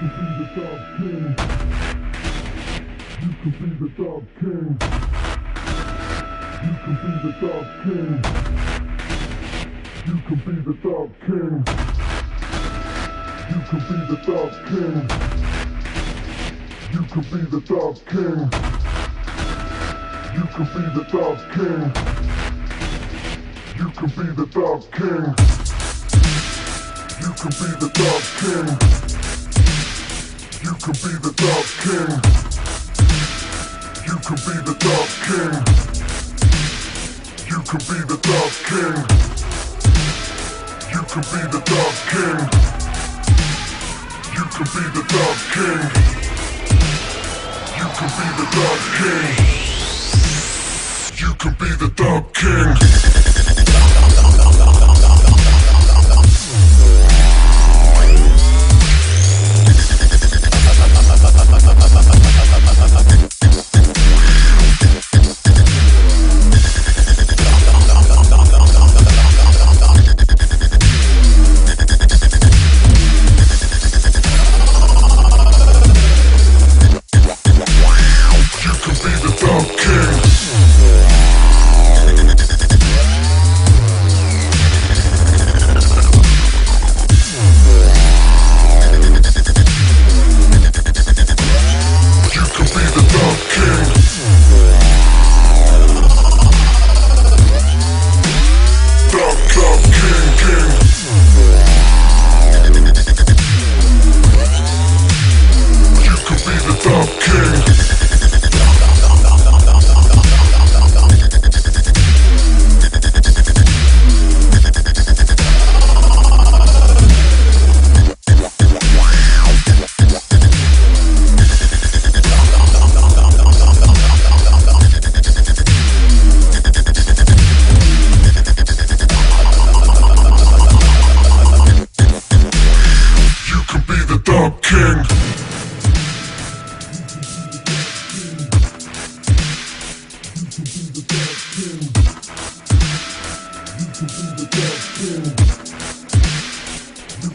could be the dub king. You could be the dub king. You could be the dub king. You could be the dub king. You could be the dub king. You could be the dub king. You could be the dub king. You could be the dub king. You could be the dub king. You could be the Dark king. You could be the Dark king. You could be the Dark king. You could be the Dark king. You could be the Dark king. You could be the Dark king. You could be the dub king.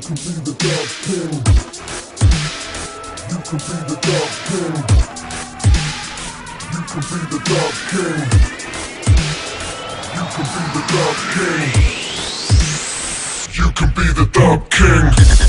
can be the dark king. You can be the dark king. You can be the dark king. You can be the dark king. You can be the dark king.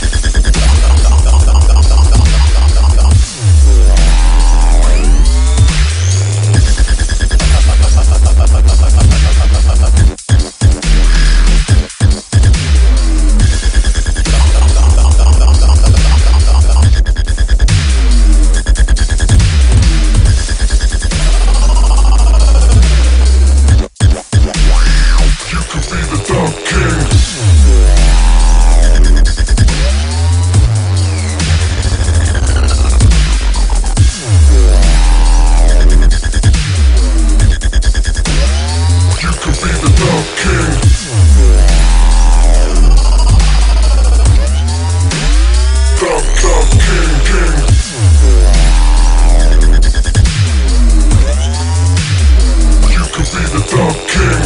You could be the dub king.